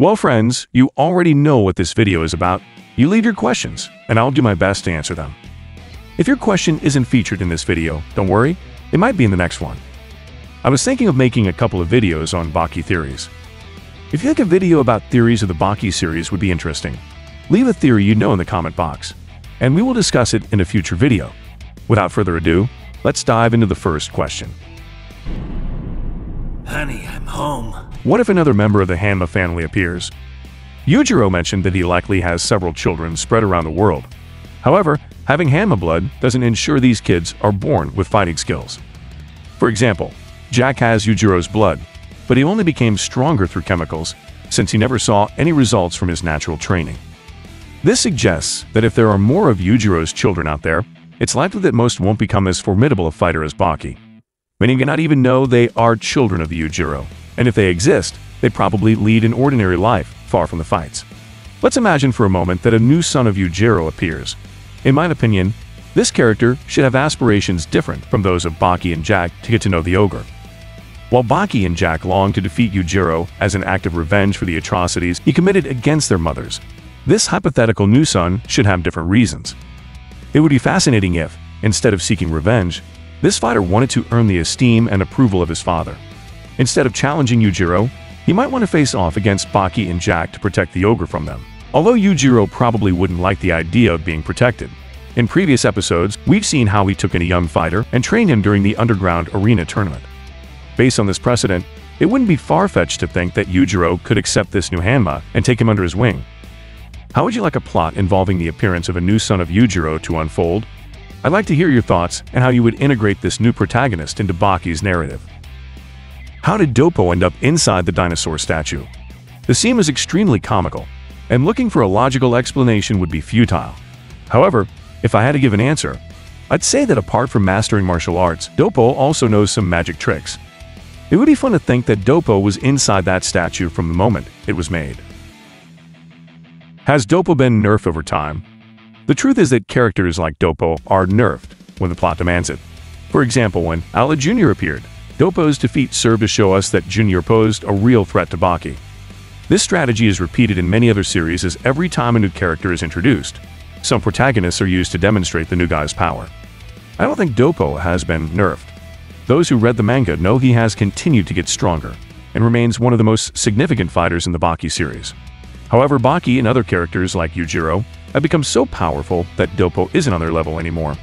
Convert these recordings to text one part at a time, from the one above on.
Well, friends, you already know what this video is about. You leave your questions, and I'll do my best to answer them. If your question isn't featured in this video, don't worry, it might be in the next one. I was thinking of making a couple of videos on Baki theories. If you think a video about theories of the Baki series would be interesting, leave a theory you know in the comment box, and we will discuss it in a future video. Without further ado, let's dive into the first question. Honey, I'm home. What if another member of the Hanma family appears? Yujiro mentioned that he likely has several children spread around the world. However, having Hanma blood doesn't ensure these kids are born with fighting skills. For example, Jack has Yujiro's blood, but he only became stronger through chemicals since he never saw any results from his natural training. This suggests that if there are more of Yujiro's children out there, it's likely that most won't become as formidable a fighter as Baki. meaning may not even know they are children of the Yujiro, and if they exist, they probably lead an ordinary life, far from the fights. Let's imagine for a moment that a new son of Yujiro appears. In my opinion, this character should have aspirations different from those of Baki and Jack to get to know the ogre. While Baki and Jack long to defeat Yujiro as an act of revenge for the atrocities he committed against their mothers, this hypothetical new son should have different reasons. It would be fascinating if, instead of seeking revenge, this fighter wanted to earn the esteem and approval of his father. Instead of challenging Yujiro, he might want to face off against Baki and Jack to protect the ogre from them. Although Yujiro probably wouldn't like the idea of being protected. In previous episodes, we've seen how he took in a young fighter and trained him during the underground arena tournament. Based on this precedent, it wouldn't be far-fetched to think that Yujiro could accept this new Hanma and take him under his wing. How would you like a plot involving the appearance of a new son of Yujiro to unfold I'd like to hear your thoughts and how you would integrate this new protagonist into Baki's narrative. How did Doppo end up inside the dinosaur statue? The scene is extremely comical, and looking for a logical explanation would be futile. However, if I had to give an answer, I'd say that apart from mastering martial arts, Doppo also knows some magic tricks. It would be fun to think that Doppo was inside that statue from the moment it was made. Has Doppo been nerfed over time? The truth is that characters like Doppo are nerfed when the plot demands it. For example, when Alai Jr. appeared, Doppo's defeat served to show us that Jr. posed a real threat to Baki. This strategy is repeated in many other series as every time a new character is introduced, some protagonists are used to demonstrate the new guy's power. I don't think Doppo has been nerfed. Those who read the manga know he has continued to get stronger, and remains one of the most significant fighters in the Baki series. However, Baki and other characters like Yujiro have become so powerful that Doppo isn't on their level anymore.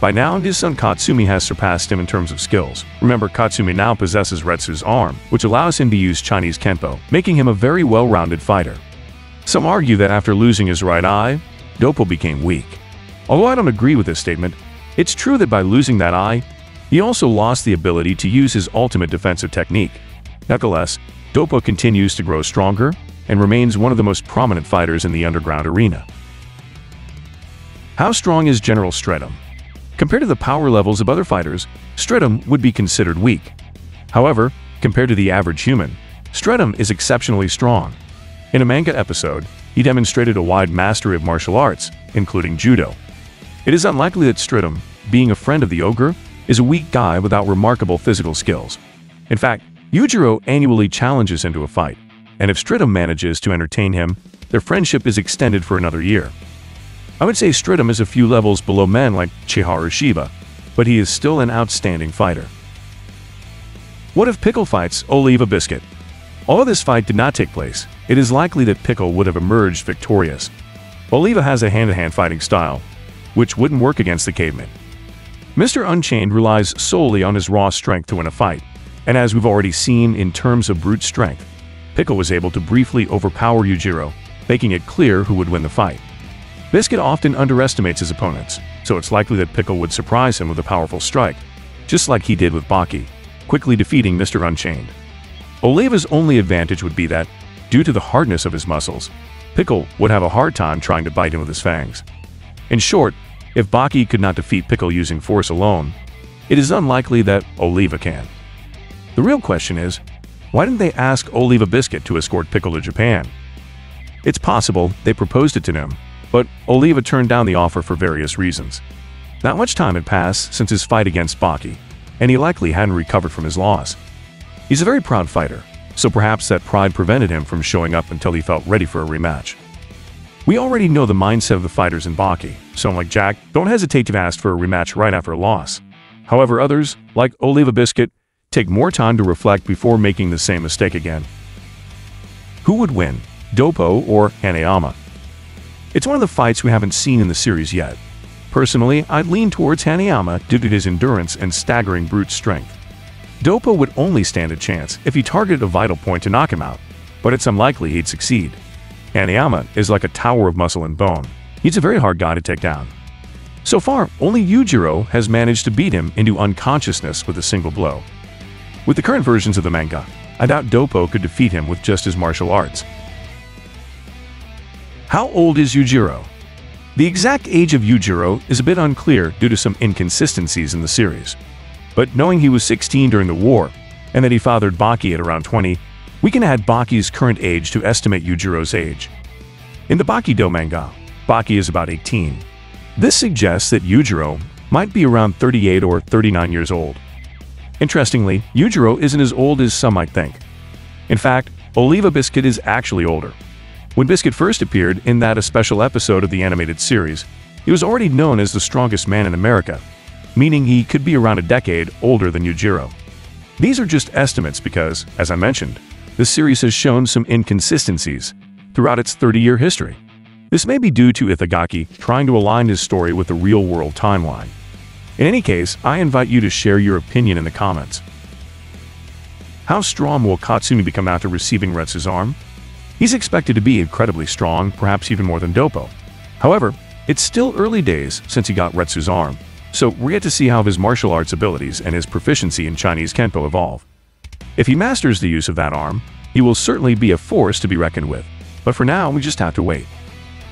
By now, his son Katsumi has surpassed him in terms of skills. Remember, Katsumi now possesses Retsu's arm, which allows him to use Chinese Kenpo, making him a very well-rounded fighter. Some argue that after losing his right eye, Doppo became weak. Although I don't agree with this statement, it's true that by losing that eye, he also lost the ability to use his ultimate defensive technique. Nevertheless, Doppo continues to grow stronger and remains one of the most prominent fighters in the underground arena. How strong is General Strydum? Compared to the power levels of other fighters, Strydum would be considered weak. However, compared to the average human, Strydum is exceptionally strong. In a manga episode, he demonstrated a wide mastery of martial arts, including judo. It is unlikely that Strydum, being a friend of the ogre, is a weak guy without remarkable physical skills. In fact, Yujiro annually challenges him to a fight, and if Strydum manages to entertain him, their friendship is extended for another year. I would say Strydum is a few levels below men like Chiharu Shiba, but he is still an outstanding fighter. What if Pickle fights Oliva Biscuit? Although this fight did not take place, it is likely that Pickle would have emerged victorious. Oliva has a hand-to-hand -hand fighting style, which wouldn't work against the caveman. Mr. Unchained relies solely on his raw strength to win a fight, and as we've already seen in terms of brute strength, Pickle was able to briefly overpower Yujiro, making it clear who would win the fight. Biscuit often underestimates his opponents, so it's likely that Pickle would surprise him with a powerful strike, just like he did with Baki, quickly defeating Mr. Unchained. Oliva's only advantage would be that, due to the hardness of his muscles, Pickle would have a hard time trying to bite him with his fangs. In short, if Baki could not defeat Pickle using force alone, it is unlikely that Oliva can. The real question is, why didn't they ask Oliva Biscuit to escort Pickle to Japan? It's possible they proposed it to him but Oliva turned down the offer for various reasons. Not much time had passed since his fight against Baki, and he likely hadn't recovered from his loss. He's a very proud fighter, so perhaps that pride prevented him from showing up until he felt ready for a rematch. We already know the mindset of the fighters in Baki, so like Jack, don't hesitate to ask for a rematch right after a loss. However, others, like Oliva Biscuit, take more time to reflect before making the same mistake again. Who would win, Doppo or Hanayama? It's one of the fights we haven't seen in the series yet. Personally, I'd lean towards Hanayama due to his endurance and staggering brute strength. Doppo would only stand a chance if he targeted a vital point to knock him out, but it's unlikely he'd succeed. Hanayama is like a tower of muscle and bone. He's a very hard guy to take down. So far, only Yujiro has managed to beat him into unconsciousness with a single blow. With the current versions of the manga, I doubt Doppo could defeat him with just his martial arts. How old is Yujiro? The exact age of Yujiro is a bit unclear due to some inconsistencies in the series. But knowing he was 16 during the war, and that he fathered Baki at around 20, we can add Baki's current age to estimate Yujiro's age. In the Baki-Do manga, Baki is about 18. This suggests that Yujiro might be around 38 or 39 years old. Interestingly, Yujiro isn't as old as some might think. In fact, Oliva Biscuit is actually older. When Biscuit first appeared in that a special episode of the animated series, he was already known as the strongest man in America, meaning he could be around a decade older than Yujiro. These are just estimates because, as I mentioned, the series has shown some inconsistencies throughout its 30-year history. This may be due to Itagaki trying to align his story with the real-world timeline. In any case, I invite you to share your opinion in the comments. How strong will Katsumi become after receiving Retsu's arm? He's expected to be incredibly strong, perhaps even more than Doppo. However, it's still early days since he got Retsu's arm, so we get to see how his martial arts abilities and his proficiency in Chinese Kenpo evolve. If he masters the use of that arm, he will certainly be a force to be reckoned with, but for now we just have to wait.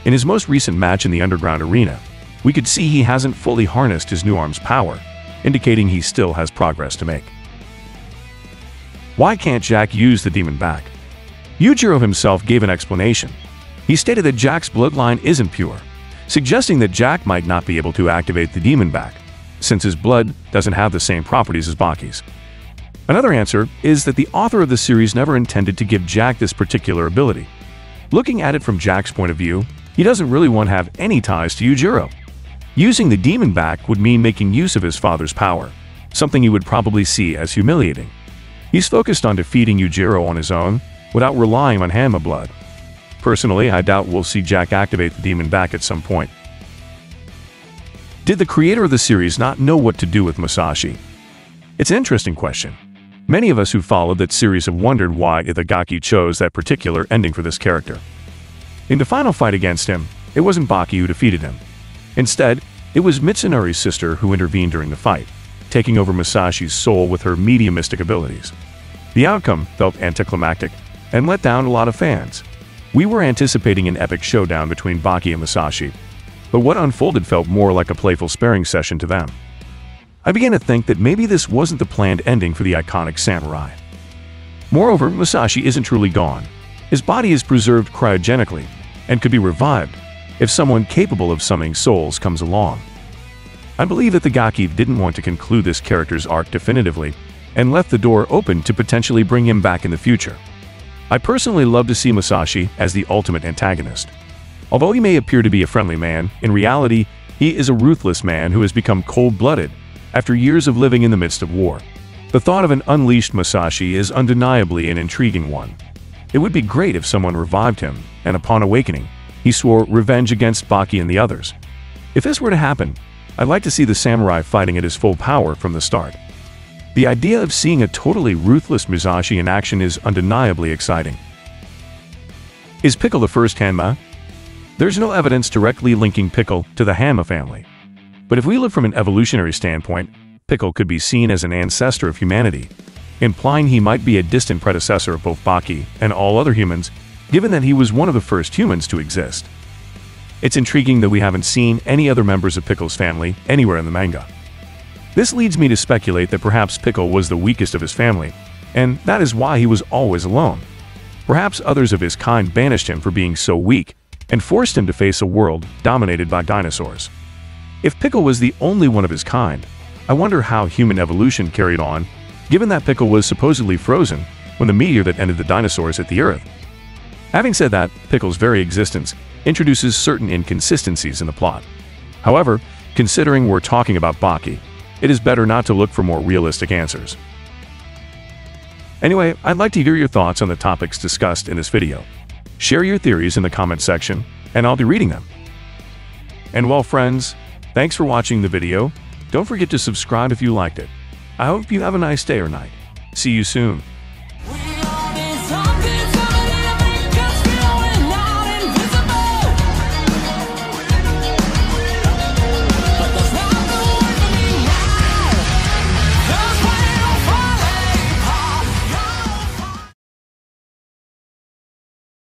In his most recent match in the Underground Arena, we could see he hasn't fully harnessed his new arm's power, indicating he still has progress to make. Why can't Jack use the demon back? Yujiro himself gave an explanation. He stated that Jack's bloodline isn't pure, suggesting that Jack might not be able to activate the demon back, since his blood doesn't have the same properties as Baki's. Another answer is that the author of the series never intended to give Jack this particular ability. Looking at it from Jack's point of view, he doesn't really want to have any ties to Yujiro. Using the demon back would mean making use of his father's power, something he would probably see as humiliating. He's focused on defeating Yujiro on his own, without relying on Hanma blood. Personally, I doubt we'll see Jack activate the demon back at some point. Did the creator of the series not know what to do with Musashi? It's an interesting question. Many of us who followed that series have wondered why Itagaki chose that particular ending for this character. In the final fight against him, it wasn't Baki who defeated him. Instead, it was Mitsunari's sister who intervened during the fight, taking over Musashi's soul with her mediumistic abilities. The outcome felt anticlimactic and let down a lot of fans. We were anticipating an epic showdown between Baki and Musashi, but what unfolded felt more like a playful sparring session to them. I began to think that maybe this wasn't the planned ending for the iconic samurai. Moreover, Musashi isn't truly gone. His body is preserved cryogenically and could be revived if someone capable of summoning souls comes along. I believe that Itagaki didn't want to conclude this character's arc definitively and left the door open to potentially bring him back in the future. I personally love to see Musashi as the ultimate antagonist. Although he may appear to be a friendly man, in reality, he is a ruthless man who has become cold-blooded after years of living in the midst of war. The thought of an unleashed Musashi is undeniably an intriguing one. It would be great if someone revived him, and upon awakening, he swore revenge against Baki and the others. If this were to happen, I'd like to see the samurai fighting at his full power from the start. The idea of seeing a totally ruthless Musashi in action is undeniably exciting. Is Pickle the first Hanma? There's no evidence directly linking Pickle to the Hanma family. But if we look from an evolutionary standpoint, Pickle could be seen as an ancestor of humanity, implying he might be a distant predecessor of both Baki and all other humans given that he was one of the first humans to exist. It's intriguing that we haven't seen any other members of Pickle's family anywhere in the manga. This leads me to speculate that perhaps Pickle was the weakest of his family, and that is why he was always alone. Perhaps others of his kind banished him for being so weak and forced him to face a world dominated by dinosaurs. If Pickle was the only one of his kind, I wonder how human evolution carried on, given that Pickle was supposedly frozen when the meteor that ended the dinosaurs hit the Earth. Having said that, Pickle's very existence introduces certain inconsistencies in the plot. However, considering we're talking about Baki, it is better not to look for more realistic answers. Anyway, I'd like to hear your thoughts on the topics discussed in this video. Share your theories in the comment section, and I'll be reading them. And well friends, thanks for watching the video. Don't forget to subscribe if you liked it. I hope you have a nice day or night. See you soon.